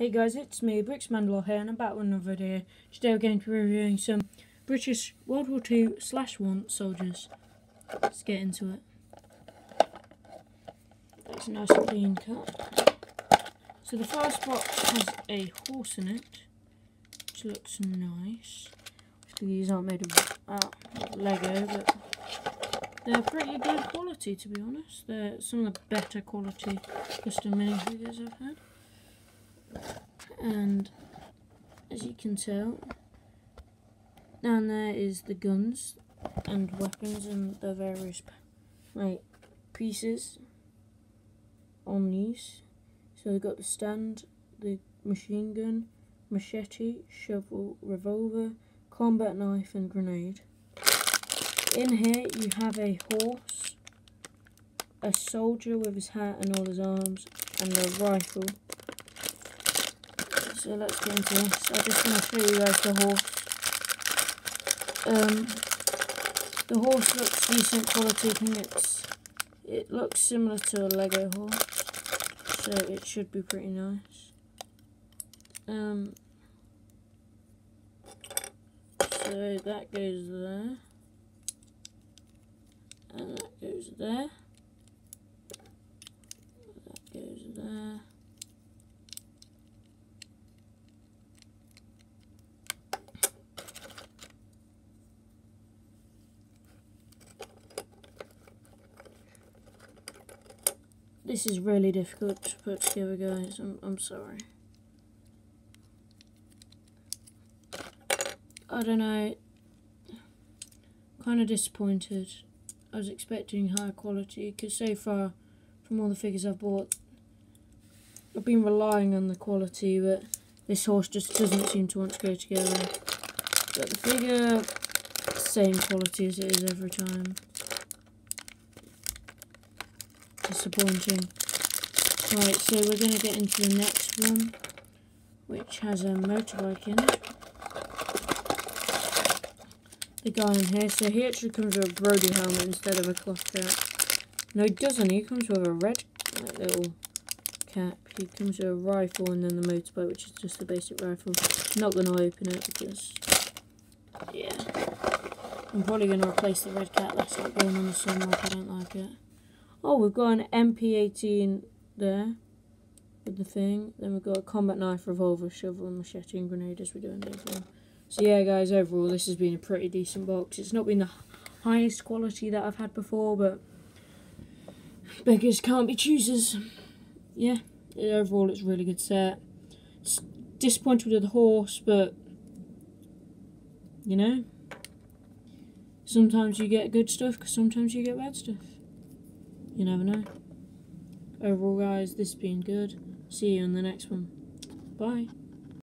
Hey guys, it's me, Bricks Mandelaw here, and I'm back with another video. Today we're going to be reviewing some British World War II slash 1 soldiers. Let's get into it. That's a nice clean cut. So the first box has a horse in it, which looks nice. These aren't made of uh, Lego, but they're pretty good quality to be honest. They're some of the better quality custom minifigures I've had and as you can tell down there is the guns and weapons and the various like pieces on these. So we've got the stand the machine gun machete shovel revolver combat knife and grenade. In here you have a horse a soldier with his hat and all his arms and a rifle so let's get into this. I just want to show you guys the horse. Um, the horse looks decent quality. I it's it looks similar to a Lego horse, so it should be pretty nice. Um, so that goes there, and that goes there. That goes there. This is really difficult to put together, guys. I'm, I'm sorry. I don't know. Kind of disappointed. I was expecting higher quality because so far, from all the figures I've bought, I've been relying on the quality, but this horse just doesn't seem to want to go together. But the figure, same quality as it is every time disappointing. Right, so we're going to get into the next one, which has a motorbike in it. The guy in here, so he actually comes with a Brodie helmet instead of a cloth cap. No, he doesn't, he comes with a red like, little cap. He comes with a rifle and then the motorbike, which is just a basic rifle. I'm not going to open it because, yeah. I'm probably going to replace the red cap, that's like going on the sunlight, I don't like it. Oh, we've got an MP18 there with the thing. Then we've got a combat knife, revolver, shovel, machete and grenade as we're doing this one. So yeah, guys, overall this has been a pretty decent box. It's not been the highest quality that I've had before, but beggars can't be choosers. Yeah, overall it's a really good set. It's disappointed with the horse, but you know, sometimes you get good stuff, because sometimes you get bad stuff. You never know. Overall, guys, this has been good. See you in the next one. Bye.